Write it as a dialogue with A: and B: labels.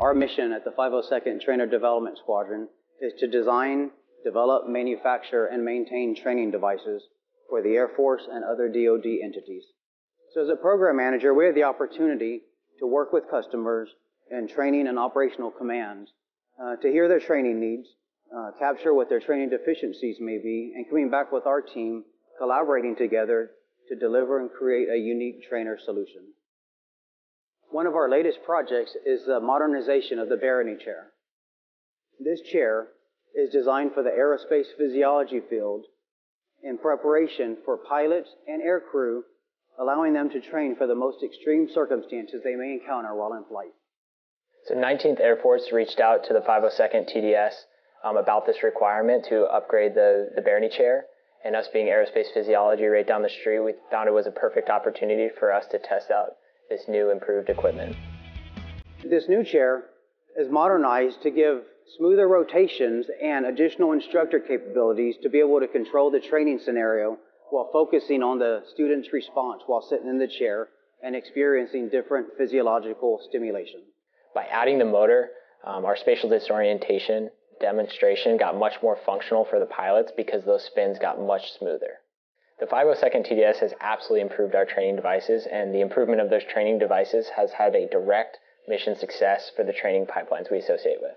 A: Our mission at the 502nd Trainer Development Squadron is to design, develop, manufacture, and maintain training devices for the Air Force and other DoD entities. So as a program manager, we have the opportunity to work with customers in training and operational commands uh, to hear their training needs, uh, capture what their training deficiencies may be, and coming back with our team, collaborating together to deliver and create a unique trainer solution. One of our latest projects is the modernization of the Barany chair. This chair is designed for the aerospace physiology field in preparation for pilots and aircrew, allowing them to train for the most extreme circumstances they may encounter while in flight.
B: So 19th Air Force reached out to the 502nd TDS um, about this requirement to upgrade the, the Barany chair. And us being aerospace physiology right down the street, we found it was a perfect opportunity for us to test out this new improved equipment.
A: This new chair is modernized to give smoother rotations and additional instructor capabilities to be able to control the training scenario while focusing on the student's response while sitting in the chair and experiencing different physiological stimulation.
B: By adding the motor, um, our spatial disorientation demonstration got much more functional for the pilots because those spins got much smoother. The 502nd TDS has absolutely improved our training devices, and the improvement of those training devices has had a direct mission success for the training pipelines we associate with.